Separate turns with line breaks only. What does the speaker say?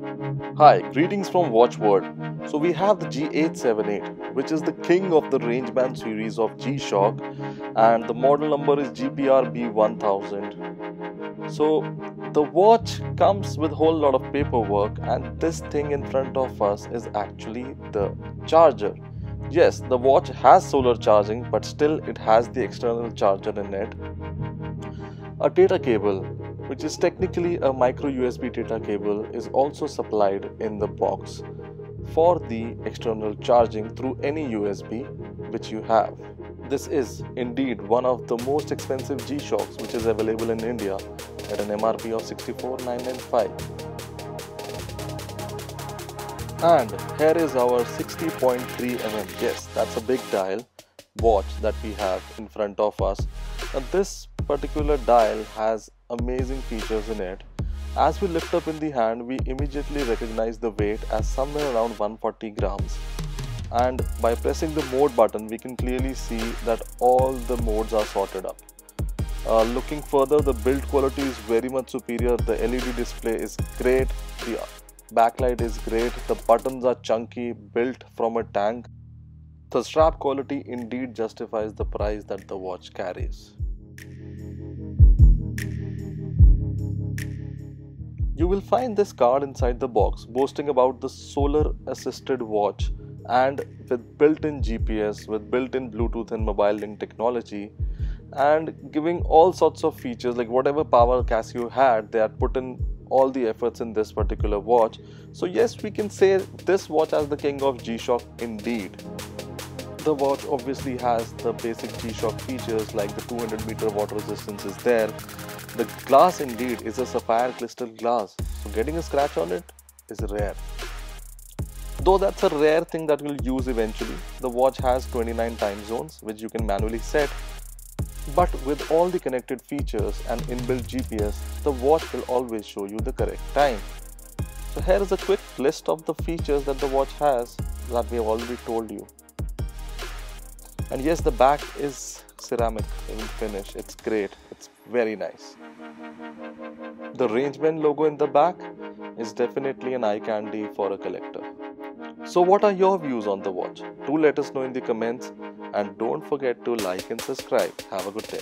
Hi, greetings from Watch World. So we have the G878, which is the king of the Rangeman series of G-Shock and the model number is GPR B1000. So the watch comes with a whole lot of paperwork and this thing in front of us is actually the charger. Yes, the watch has solar charging but still it has the external charger in it. A data cable which is technically a micro USB data cable, is also supplied in the box for the external charging through any USB which you have. This is indeed one of the most expensive G-Shocks which is available in India at an MRP of 64995. And here is our 60.3 mm. Yes, that's a big dial watch that we have in front of us. And this particular dial has amazing features in it. As we lift up in the hand, we immediately recognize the weight as somewhere around 140 grams. And by pressing the mode button, we can clearly see that all the modes are sorted up. Uh, looking further, the build quality is very much superior. The LED display is great. The backlight is great. The buttons are chunky, built from a tank. The strap quality indeed justifies the price that the watch carries. You will find this card inside the box boasting about the solar assisted watch and with built-in GPS, with built-in Bluetooth and mobile link technology and giving all sorts of features like whatever power Casio had, they had put in all the efforts in this particular watch. So yes, we can say this watch as the king of G-Shock indeed. The watch obviously has the basic G-Shock features like the 200 meter water resistance is there, the glass indeed is a sapphire crystal glass, so getting a scratch on it is rare. Though that's a rare thing that we'll use eventually, the watch has 29 time zones which you can manually set. But with all the connected features and inbuilt GPS, the watch will always show you the correct time. So here is a quick list of the features that the watch has that we have already told you. And yes, the back is ceramic in finish. It's great. It's very nice. The Rangeman logo in the back is definitely an eye candy for a collector. So what are your views on the watch? Do let us know in the comments and don't forget to like and subscribe. Have a good day.